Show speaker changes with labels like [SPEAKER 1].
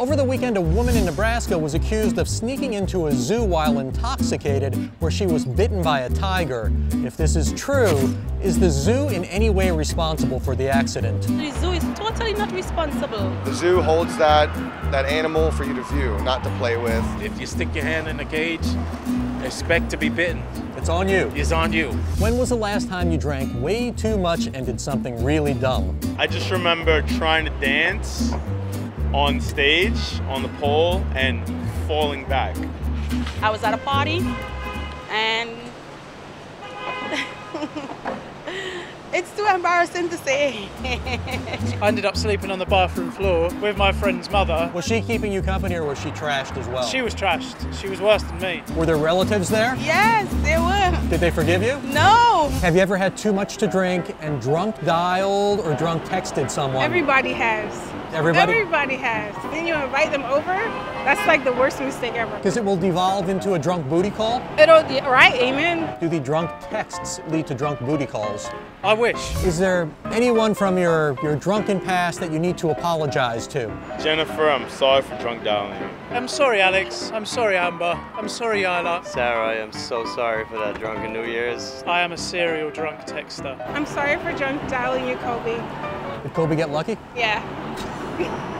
[SPEAKER 1] Over the weekend, a woman in Nebraska was accused of sneaking into a zoo while intoxicated, where she was bitten by a tiger. If this is true, is the zoo in any way responsible for the accident?
[SPEAKER 2] The zoo is totally not responsible.
[SPEAKER 3] The zoo holds that, that animal for you to view, not to play with.
[SPEAKER 4] If you stick your hand in a cage, expect to be bitten.
[SPEAKER 1] It's on you.
[SPEAKER 4] It's on you.
[SPEAKER 1] When was the last time you drank way too much and did something really dumb?
[SPEAKER 5] I just remember trying to dance on stage, on the pole, and falling back.
[SPEAKER 2] I was at a party and it's too embarrassing to say.
[SPEAKER 6] I ended up sleeping on the bathroom floor with my friend's mother.
[SPEAKER 1] Was she keeping you company or was she trashed as well?
[SPEAKER 6] She was trashed. She was worse than me.
[SPEAKER 1] Were there relatives there?
[SPEAKER 2] yes, they were.
[SPEAKER 1] Did they forgive you?
[SPEAKER 2] No,
[SPEAKER 1] Have you ever had too much to drink and drunk dialed or drunk texted someone?
[SPEAKER 7] Everybody has.
[SPEAKER 1] Everybody?
[SPEAKER 7] Everybody has. Then you invite them over. That's like the worst mistake ever.
[SPEAKER 1] Because it will devolve into a drunk booty call?
[SPEAKER 7] It'll, right? Amen.
[SPEAKER 1] Do the drunk texts lead to drunk booty calls?
[SPEAKER 6] I wish.
[SPEAKER 1] Is there anyone from your, your drunken past that you need to apologize to?
[SPEAKER 5] Jennifer, I'm sorry for drunk dialing you.
[SPEAKER 6] I'm sorry, Alex. I'm sorry, Amber. I'm sorry, Isla.
[SPEAKER 8] Sarah, I am so sorry for that drunken New Year's.
[SPEAKER 6] I am a serial drunk texter.
[SPEAKER 7] I'm sorry for drunk dialing you, Kobe.
[SPEAKER 1] Did Kobe get lucky?
[SPEAKER 7] Yeah. Yeah.